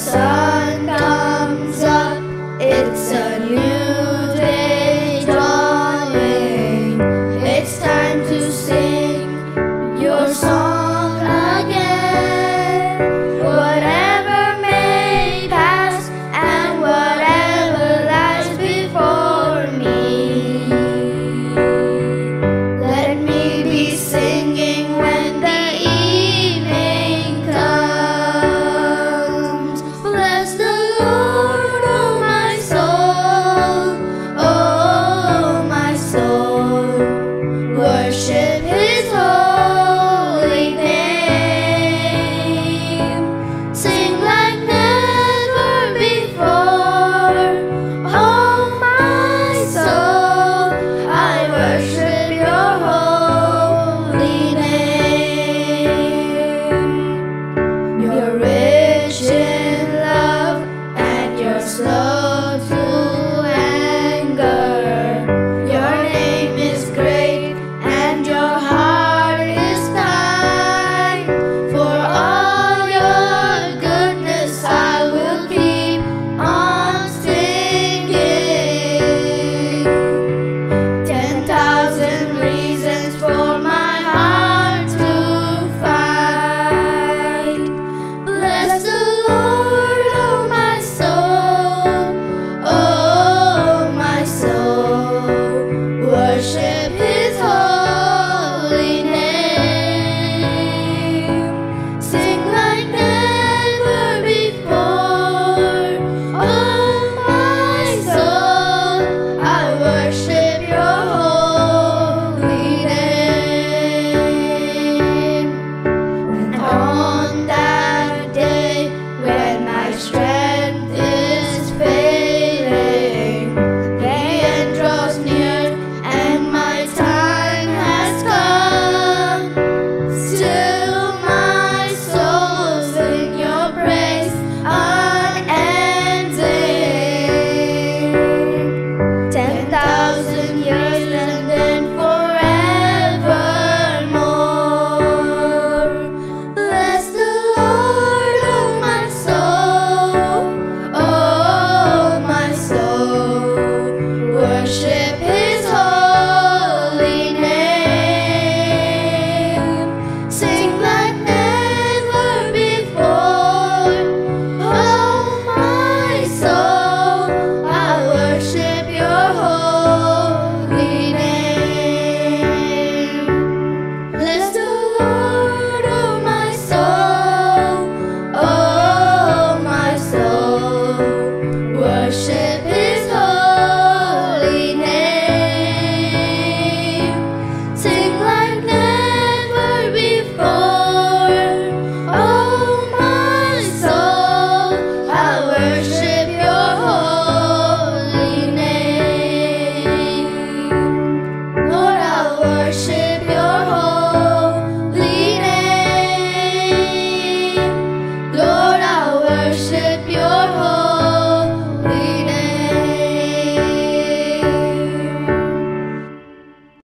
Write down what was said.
sun. worship Him.